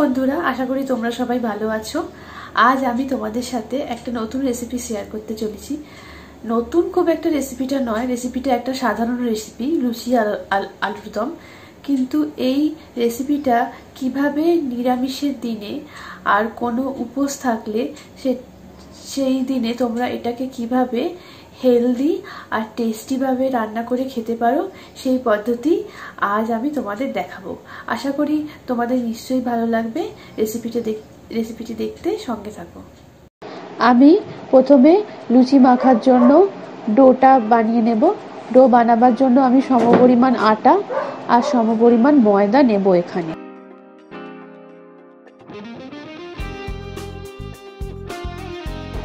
বন্ধুরা, আশা করি তোমরা সবাই ভালো আছো। আজ আমি তোমাদের সাথে একটা নতুন রেসিপি শেয়ার করতে চলেছি। নতুন খুব একটা রেসিপিটা নয় রেসিপিটা একটা সাধারণ রেসিপি লুচি আলুর দম কিন্তু এই রেসিপিটা কীভাবে নিরামিষের দিনে আর কোনো উপোস থাকলে সে, সেই দিনে তোমরা এটাকে কীভাবে হেলদি আর টেস্টিভাবে রান্না করে খেতে পারো, সেই পদ্ধতি আজ আমি তোমাদের দেখাবো। আশা করি তোমাদের নিশ্চয়ই ভালো লাগবে। রেসিপিটা দেখ রেসিপিটি দেখতে সঙ্গে থাকো। আমি প্রথমে লুচি মাখার জন্য ডোটা বানিয়ে নেব। ডো বানাবার জন্য আমি সমপরিমাণ আটা আর সমপরিমাণ ময়দা নেব এখানে।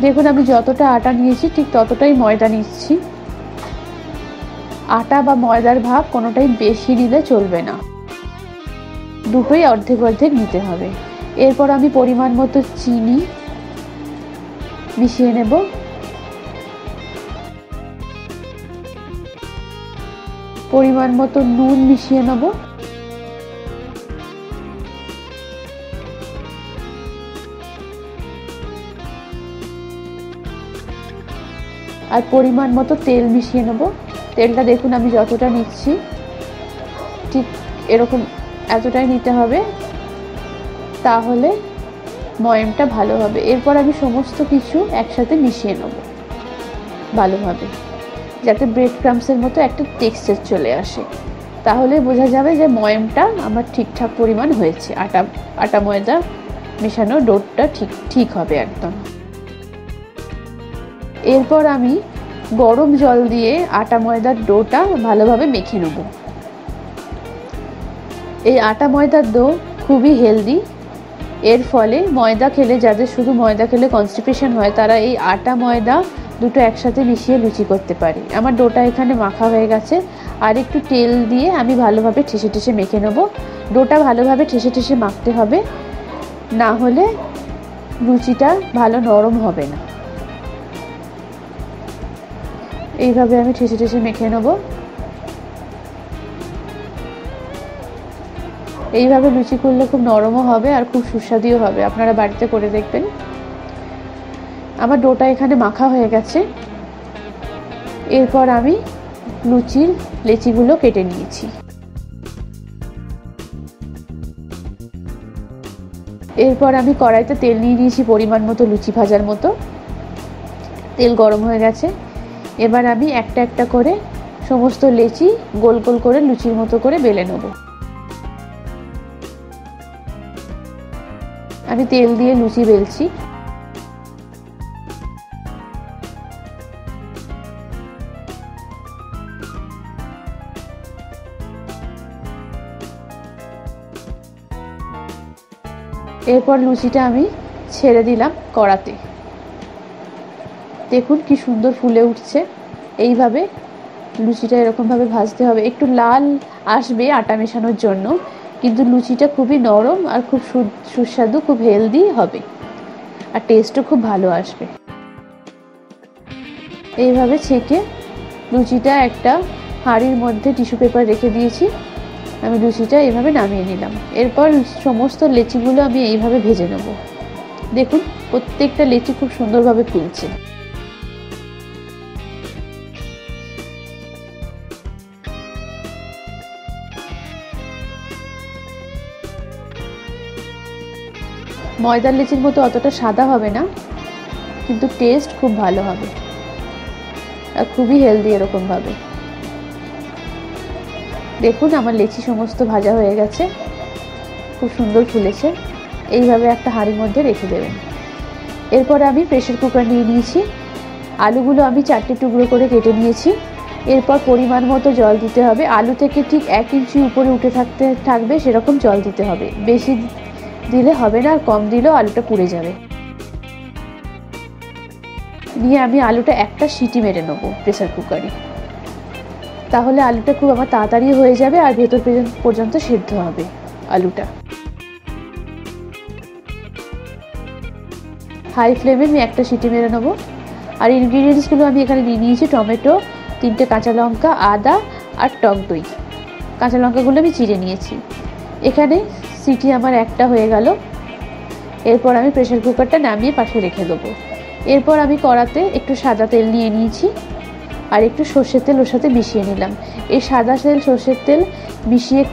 দেখুন, আমি যতটা আটা নিয়েছি, ঠিক ততটাই ময়দা নিচ্ছি। আটা বা ময়দার ভাগ কোনোটাই বেশি নিলে চলবে না। দুটোই অর্ধেক অর্ধেক নিতে হবে। এরপর আমি পরিমাণ মতো চিনি মিশিয়ে নেব। পরিমাণ মতো নুন মিশিয়ে নেব। আর পরিমাণ মতো তেল মিশিয়ে নেব। তেলটা দেখুন আমি যতটা নিচ্ছি, ঠিক এরকম এতটাই নিতে হবে, তাহলে ময়মটা ভালো হবে। এরপর আমি সমস্ত কিছু একসাথে মিশিয়ে নেব ভালোভাবে, যাতে ব্রেড ক্রামসের মতো একটা টেক্সচার চলে আসে। তাহলে বোঝা যাবে যে ময়মটা আমার ঠিকঠাক পরিমাণ হয়েছে, আটা আটা ময়দা মেশানো ডোটটা ঠিক ঠিক হবে একদম। এরপর আমি গরম জল দিয়ে আটা ময়দার ডোটা ভালোভাবে মেখে নেব। এই আটা ময়দার ডো খুবই হেলদি। এর ফলে ময়দা খেলে, যাদের শুধু ময়দা খেলে কনস্টিপেশন হয়, তারা এই আটা ময়দা দুটো একসাথে মিশিয়ে লুচি করতে পারে। আমার ডোটা এখানে মাখা হয়ে গেছে। আর একটু তেল দিয়ে আমি ভালোভাবে ঠেসে ঠেসে মেখে নেব। ডোটা ভালোভাবে ঠেসে ঠেসে মাখতে হবে। না হলে লুচিটা ভালো নরম হবে না। এইভাবে আমি ঠেসে ঠেসে মেখে নেব। এইভাবে লুচি করলে খুব নরমও হবে আর খুব সুস্বাদুও হবে। আপনারা বাড়িতে করে দেখবেন। আমার ডোটা এখানে মাখা হয়ে গেছে। এরপর আমি লুচির লেচিগুলো কেটে নিয়েছি। এরপর আমি কড়াইতে তেল নিয়ে নিয়েছি পরিমাণ মতো লুচি ভাজার মতো। তেল গরম হয়ে গেছে। এবার আমি একটা একটা করে সমস্ত লেচি গোল গোল করে লুচির মতো করে বেলে নেব। আমি তেল দিয়ে লুচি বেলছি। এরপর লুচিটা আমি ছেড়ে দিলাম কড়াতে। দেখুন কি সুন্দর ফুলে উঠছে। এইভাবে লুচিটা এরকমভাবে ভাজতে হবে। একটু লাল আসবে আটা মেশানোর জন্য, কিন্তু লুচিটা খুবই নরম আর খুব সুস্বাদু, খুব হেলদি হবে। আর টেস্টও খুব ভালো আসবে। এইভাবে ছেঁকে লুচিটা একটা হাঁড়ির মধ্যে টিস্যু পেপার রেখে দিয়েছি। আমি লুচিটা এইভাবে নামিয়ে নিলাম। এরপর সমস্ত লেচিগুলো আমি এইভাবে ভেজে নেব। দেখুন, প্রত্যেকটা লেচি খুব সুন্দরভাবে ফুলছে। ময়দার লিচির মতো অতটা সাদা হবে না, কিন্তু টেস্ট খুব ভালো হবে। আর খুবই হেলদি এরকমভাবে দেখুন আমার লেচি সমস্ত ভাজা হয়ে গেছে, খুব সুন্দর ফুলেছে, এইভাবে একটা হাঁড়ির মধ্যে রেখে দেবেন। এরপর আমি প্রেশার কুকার নিয়ে নিয়েছি, আলুগুলো আমি চারটে টুকরো করে কেটে নিয়েছি, এরপর পরিমাণ মতো জল দিতে হবে, আলু থেকে ঠিক এক ইঞ্চি উপরে উঠে থাকতে থাকবে, সেরকম জল দিতে হবে। বেশি দিলে হবে না, কম দিলেও আলুটা পুড়ে যাবে। নিয়ে আমি আলুটা একটা সিটি মেরে নেব প্রেসার কুকারে তাহলে আলুটা খুব আমার তাড়াতাড়ি হয়ে যাবে আর ভেতর পর্যন্ত সেদ্ধ হবে আলুটা। হাই ফ্লেমে আমি একটা সিটি মেরে নেব। আর ইনগ্রিডিয়েন্টসগুলো আমি এখানে নিয়ে নিয়েছি, টমেটো, তিনটে কাঁচা লঙ্কা, আদা আর টক দই। কাঁচা লঙ্কাগুলো আমি চিড়ে নিয়েছি। এখানে সিটি আমার একটা হয়ে গেল। এরপর আমি প্রেশার কুকারটা নামিয়ে পাশে রেখে দেবো। এরপর আমি কড়াতে একটু সাদা তেল নিয়ে নিয়েছি আর একটু সর্ষের তেল ওর সাথে মিশিয়ে নিলাম। এই সাদা তেল, সর্ষের তেল মিশিয়ে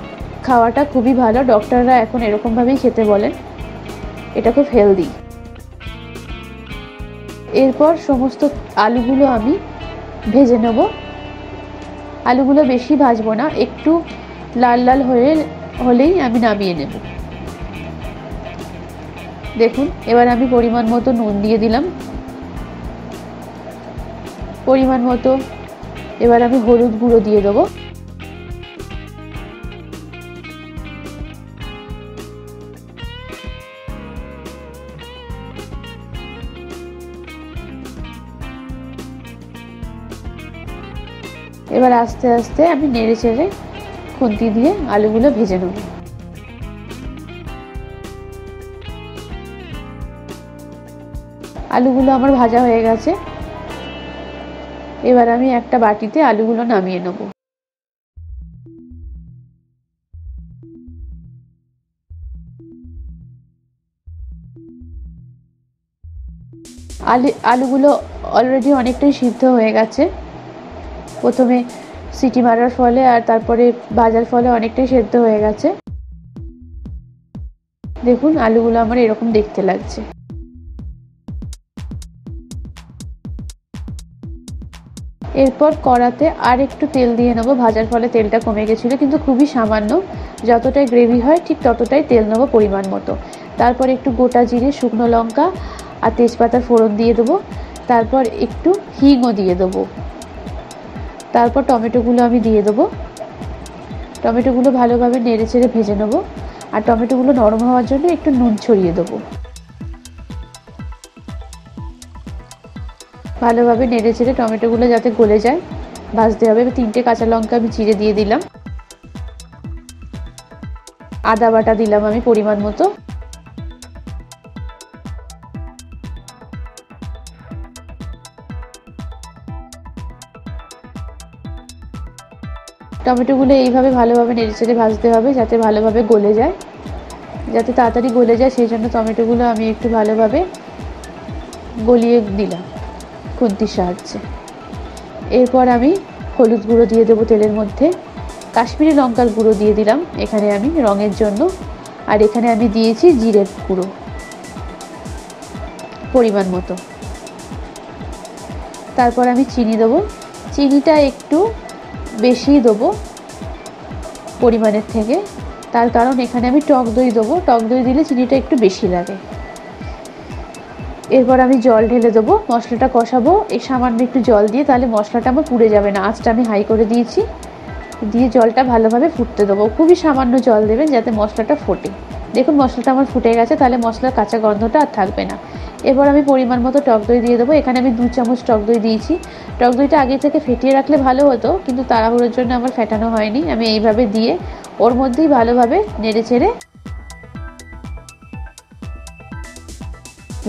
খাওয়াটা খুবই ভালো। ডক্টররা এখন এরকমভাবেই খেতে বলেন। এটা খুব হেলদি এরপর সমস্ত আলুগুলো আমি ভেজে নেব। আলুগুলো বেশি ভাজবো না, একটু লাল লাল হয়ে হলেই আমি নামিয়ে নেব। দেখুন, এবার আমি পরিমাণ মতো নুন দিয়ে দিলাম। পরিমাণ মতো এবার আমি হলুদ গুঁড়ো দিয়ে দেবো। এবার আস্তে আস্তে আমি নেড়ে চেড়ে খুন্তি দিয়ে আলুগুলো ভেজে নেব। আলুগুলো আমার ভাজা হয়ে গেছে। এবার আমি একটা বাটিতে আলুগুলো নামিয়ে নেব। আলু, আলুগুলো অলরেডি অনেকটাই সিদ্ধ হয়ে গেছে। প্রথমে সিটি মারার ফলে আর তারপরে ভাজার ফলে অনেকটাই সেদ্ধ হয়ে গেছে। দেখুন, আলুগুলো আমার এরকম দেখতে লাগছে। এরপর কড়াতে আর একটু তেল দিয়ে নেব। ভাজার ফলে তেলটা কমে গেছিল, কিন্তু খুবই সামান্য। যতটাই গ্রেভি হয়, ঠিক ততটাই তেল নেব পরিমাণ মতো। তারপর একটু গোটা জিরে, শুকনো লঙ্কা আর তেজপাতার ফোড়ন দিয়ে দেবো। তারপর একটু হিংও দিয়ে দেবো। তারপর টমেটোগুলো আমি দিয়ে দেবো। টমেটোগুলো ভালোভাবে নেড়ে চেড়ে ভেজে নেব। আর টমেটোগুলো নরম হওয়ার জন্য একটু নুন ছড়িয়ে দেবো। ভালোভাবে নেড়ে চেড়ে টমেটোগুলো যাতে গলে যায়, ভাজতে হবে। তিনটে কাঁচা লঙ্কা আমি চিড়ে দিয়ে দিলাম। আদা বাটা দিলাম আমি পরিমাণ মতো। টমেটোগুলো এইভাবে ভালোভাবে নেড়ে চেড়ে ভাজতে হবে যাতে ভালোভাবে গলে যায়। যাতে তাড়াতাড়ি গলে যায়, সেই জন্য টমেটোগুলো আমি একটু ভালোভাবে গলিয়ে দিলাম খুন্তির সাহায্যে। এরপর আমি হলুদ গুঁড়ো দিয়ে দেবো তেলের মধ্যে। কাশ্মীরি লঙ্কার গুঁড়ো দিয়ে দিলাম এখানে আমি রঙের জন্য। আর এখানে আমি দিয়েছি জিরের গুঁড়ো পরিমাণ মতো। তারপর আমি চিনি দেবো। চিনিটা একটু বেশি দেবো পরিমাণের থেকে। তার কারণ এখানে আমি টক দই দেবো। টক দই দিলে চিনিটা একটু বেশি লাগে। এরপর আমি জল ঢেলে দেবো, মশলাটা কষাবো। এই সামান্য একটু জল দিয়ে তাহলে মশলাটা আমার পুড়ে যাবে না। আঁচটা আমি হাই করে দিয়েছি। দিয়ে জলটা ভালোভাবে ফুটতে দেবো। খুবই সামান্য জল দেবেন যাতে মশলাটা ফোটে। দেখুন, মশলাটা আমার ফুটে গেছে, তাহলে মশলার কাঁচা গন্ধটা আর থাকবে না। এবার আমি পরিমাণ মতো টক দই দিয়ে দেবো। এখানে আমি দু চামচ টক দই দিয়েছি। টক দইটা আগে থেকে ফেটিয়ে রাখলে ভালো হতো, কিন্তু তাড়াহুড়োর জন্য আমার ফেটানো হয়নি। আমি এইভাবে দিয়ে ওর মধ্যেই ভালোভাবে নেড়ে ছেড়ে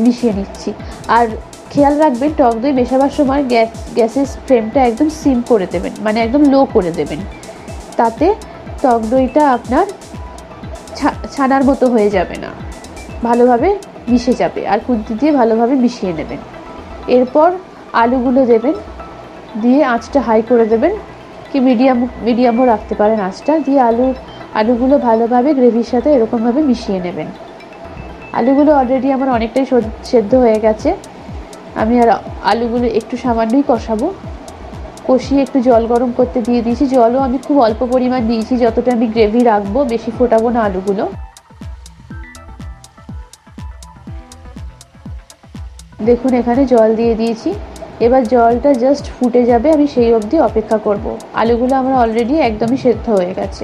মিশিয়ে নিচ্ছি। আর খেয়াল রাখবেন, টক দই মেশাবার সময় গ্যাস, গ্যাসের ফ্লেমটা একদম সিম করে দেবেন মানে একদম লো করে দেবেন। তাতে টক দইটা আপনার ছানার মতো হয়ে যাবে না। ভালোভাবে মিশে যাবে আর খুন্তি দিয়ে ভালোভাবে মিশিয়ে নেবেন। এরপর আলুগুলো দেবেন, দিয়ে আঁচটা হাই করে দেবেন, কি মিডিয়াম, মিডিয়ামও রাখতে পারেন আঁচটা, দিয়ে আলু, আলুগুলো ভালোভাবে গ্রেভির সাথে এরকমভাবে মিশিয়ে নেবেন। আলুগুলো অলরেডি আমার অনেকটাই সেদ্ধ হয়ে গেছে। আমি আর আলুগুলো একটু সামান্যই কষাবো। কষিয়ে একটু জল গরম করতে দিয়ে দিয়েছি। জলও আমি খুব অল্প পরিমাণ দিয়েছি, যতটা আমি গ্রেভি রাখব বেশি ফোটাবো না আলুগুলো। দেখুন, এখানে জল দিয়ে দিয়েছি। এবার জলটা জাস্ট ফুটে যাবে, আমি সেই অবধি অপেক্ষা করব। আলুগুলো আমার অলরেডি একদমই সেদ্ধ হয়ে গেছে।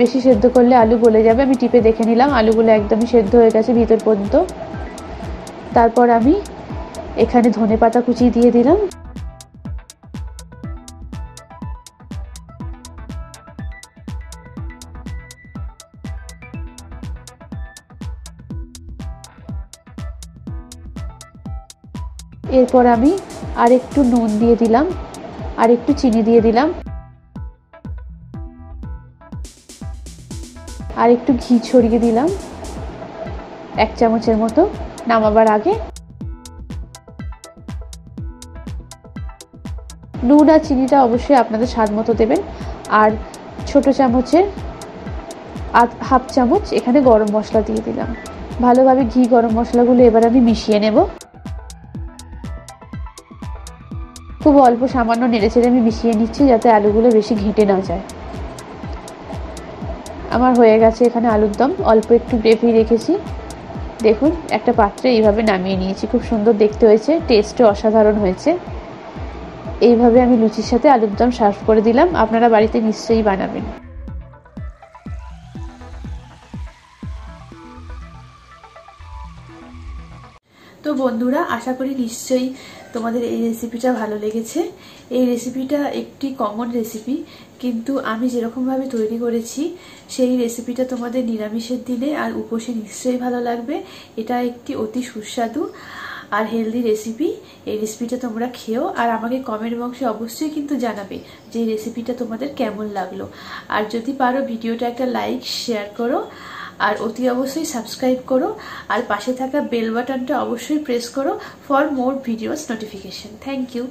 বেশি সেদ্ধ করলে আলু গলে যাবে। আমি টিপে দেখে নিলাম, আলুগুলো একদমই সেদ্ধ হয়ে গেছে ভিতর পর্যন্ত। তারপর আমি এখানে ধনে পাতা কুচি দিয়ে দিলাম। এরপর আমি আর একটু নুন দিয়ে দিলাম আর একটু চিনি দিয়ে দিলাম আর একটু ঘি ছড়িয়ে দিলাম, এক চামচের মতো। নামাবার আগে নুন আর চিনিটা অবশ্যই আপনাদের স্বাদ মতো দেবেন। আর ছোট চামচের হাফ চামচ এখানে গরম মশলা দিয়ে দিলাম। ভালোভাবে ঘি গরম মশলাগুলো এবার আমি মিশিয়ে নেব। খুব অল্প সামান্য নেড়েচেড়ে আমি মিশিয়ে নিচ্ছি যাতে আলুগুলো বেশি ঘেঁটে না যায়। আমার হয়ে গেছে এখানে আলুর দম। অল্প একটু গ্রেভি রেখেছি। দেখুন, একটা পাত্রে এইভাবে নামিয়ে নিয়েছি। খুব সুন্দর দেখতে হয়েছে, টেস্টও অসাধারণ হয়েছে। এইভাবে আমি লুচির সাথে আলুর দম সার্ভ করে দিলাম। আপনারা বাড়িতে নিশ্চয়ই বানাবেন। বন্ধুরা, আশা করি নিশ্চয়ই তোমাদের এই রেসিপিটা ভালো লেগেছে। এই রেসিপিটা একটি কমন রেসিপি কিন্তু আমি যেরকমভাবে তৈরি করেছি, সেই রেসিপিটা তোমাদের নিরামিষের দিনে আর উপসে নিশ্চয়ই ভালো লাগবে। এটা একটি অতি সুস্বাদু আর হেলদি রেসিপি এই রেসিপিটা তোমরা খেও আর আমাকে কমেন্ট বক্সে অবশ্যই কিন্তু জানাবে যে রেসিপিটা তোমাদের কেমন লাগল। আর যদি পারো, ভিডিওটা একটা লাইক শেয়ার করো। আর অতি অবশ্যই সাবস্ক্রাইব করো। আর পাশে থাকা বেল বাটনটা অবশ্যই প্রেস করো for more videos notification thank you